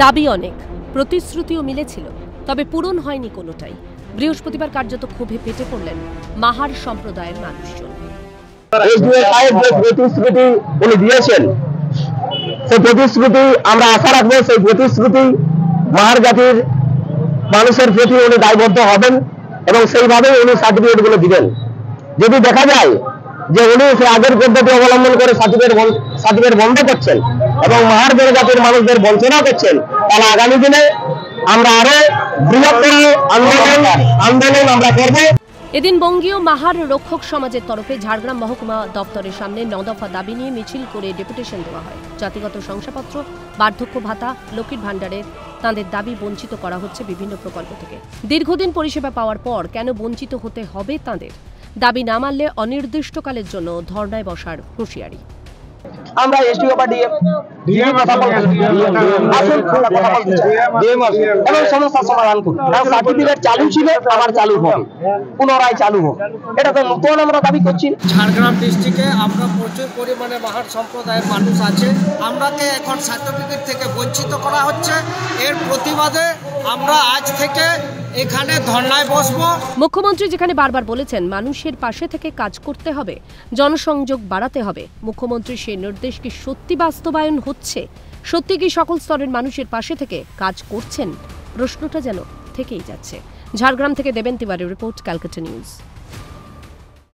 দাবি অনেক, প্রতিশ্রুতিও মিলেছিল, তবে পূরণ হয়নি কোনোটাই। বৃহস্পতিবার কার্যত ক্ষোভে পেটে পড়লেন মাহার সম্প্রদায়ের মানুষজন। প্রতিশ্রুতি উনি দিয়েছেন, সেই প্রতিশ্রুতি আমরা আশা রাখব, সেই প্রতিশ্রুতি মাহার জাতির মানুষের প্রতি উনি দায়বদ্ধ হবেন এবং সেইভাবেই উনি সার্টিফিকেটগুলো দিবেন। যদি দেখা যায় যে উনি সে আগের পদ্ধতি অবলম্বন করে সার্টিফিকেট সার্টিফিকেট বন্ধ করছেন এবং মাহার জনজাতির মানুষদের বঞ্চনা করছেন, তাহলে আগামী দিনে আমরা আরও বৃহত্তর আন্দোলন আন্দোলন আমরা করব। এদিন বঙ্গীয় মাহার রক্ষক সমাজের তরফে ঝাড়গ্রাম মহকুমা দপ্তরের সামনে নদফা দাবি নিয়ে মিছিল করে ডেপুটেশন দেওয়া হয়। জাতিগত শংসাপত্র, বার্ধক্য ভাতা, লক্ষ্মীর ভাণ্ডারের তাঁদের দাবি বঞ্চিত করা হচ্ছে বিভিন্ন প্রকল্প থেকে। দীর্ঘদিন পরিষেবা পাওয়ার পর কেন বঞ্চিত হতে হবে তাঁদের? দাবি না মানলে অনির্দিষ্টকালের জন্য ধর্নায় বসার হুঁশিয়ারি। আমরা এসডিও বা ডিএম। ডিএম কথা বলতে আসুন আমরা কথা বলতে ডিএম আসুন এবং সমস্যার সমাধান করুন কারণ সার্টিফিকেট চালু ছিল আবার চালু হবে। পুনরায় চালু হোক। এটা তো নতুন আমরা দাবি করছি। ঝাড়গ্রাম ডিস্ট্রিক্টে আমরা প্রচুর পরিমাণে মাহার সম্প্রদায়ের মানুষ আছে। আমরাকে এখন সার্টিফিকেট থেকে বঞ্চিত করা হচ্ছে। এর প্রতিবাদে আমরা আজ থেকে এখানে ধর্নায় বসবো। মুখ্যমন্ত্রী যেখানে বারবার বলেছেন, মানুষের পাশে থেকে কাজ করতে হবে, জনসংযোগ বাড়াতে হবে। মুখ্যমন্ত্রী সেই নির্দেশ কি সত্যি বাস্তবায়ন হচ্ছে? সত্যি কি সকল স্তরের মানুষের পাশে থেকে কাজ করছেন? প্রশ্নটা যেন থেকেই যাচ্ছে। ঝাড়গ্রাম থেকে দেবেন তিওয়ারি রিপোর্ট, ক্যালকাটা নিউজ।